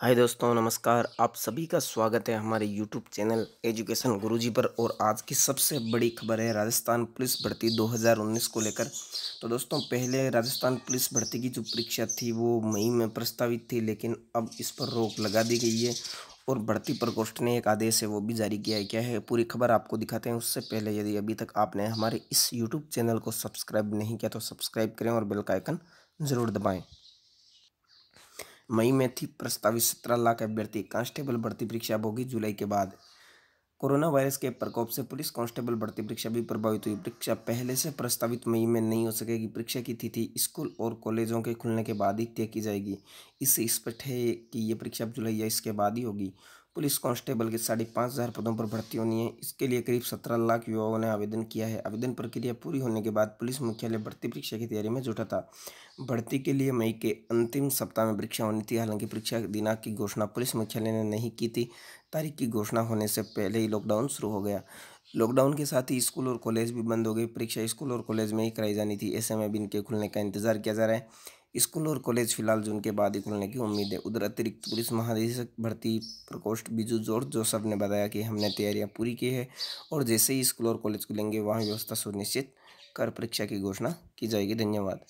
हाय दोस्तों, नमस्कार। आप सभी का स्वागत है हमारे यूट्यूब चैनल एजुकेशन गुरुजी पर। और आज की सबसे बड़ी खबर है राजस्थान पुलिस भर्ती 2019 को लेकर। तो दोस्तों, पहले राजस्थान पुलिस भर्ती की जो परीक्षा थी, वो मई में प्रस्तावित थी, लेकिन अब इस पर रोक लगा दी गई है। और भर्ती प्रकोष्ठ ने एक आदेश है, वो भी जारी किया है। क्या है? पूरी खबर आपको दिखाते हैं। उससे पहले यदि अभी तक आपने हमारे इस यूट्यूब चैनल को सब्सक्राइब नहीं किया तो सब्सक्राइब करें और बेल का आइकन ज़रूर दबाएँ। मई में थी, प्रस्तावित सत्रह लाख अभ्यर्थी, कांस्टेबल भर्ती परीक्षा होगी जुलाई के बाद। कोरोना वायरस के प्रकोप से पुलिस, कांस्टेबल भर्ती परीक्षा भी प्रभावित हुई। परीक्षा पहले से प्रस्तावित मई में नहीं हो सकेगी। परीक्षा की तिथि स्कूल और कॉलेजों के खुलने के बाद ही तय की जाएगी। इससे स्पष्ट है कि ये परीक्षा जुलाई या इसके बाद ही होगी। पुलिस कांस्टेबल के साढ़े पाँच हज़ार पदों पर भर्ती होनी है। इसके लिए करीब सत्रह लाख युवाओं ने आवेदन किया है। आवेदन प्रक्रिया पूरी होने के बाद पुलिस मुख्यालय भर्ती परीक्षा की तैयारी में जुटा था। भर्ती के लिए मई के अंतिम सप्ताह में परीक्षा होनी थी। हालाँकि परीक्षा दिनांक की घोषणा पुलिस मुख्यालय ने नहीं की थी। तारीख की घोषणा होने से पहले ही लॉकडाउन शुरू हो गया। लॉकडाउन के साथ ही स्कूल और कॉलेज भी बंद हो गई परीक्षा स्कूल और कॉलेज में ही कराई जानी थी। ऐसे में भी इनके खुलने का इंतज़ार किया जा रहा है। स्कूल और कॉलेज फ़िलहाल जून के बाद ही खुलने की उम्मीद है। उधर अतिरिक्त पुलिस महानिदेशक भर्ती प्रकोष्ठ बिजू जोर्ज जोसफ ने बताया कि हमने तैयारियाँ पूरी की है और जैसे ही स्कूल और कॉलेज खुलेंगे, वहाँ व्यवस्था सुनिश्चित कर परीक्षा की घोषणा की जाएगी। धन्यवाद।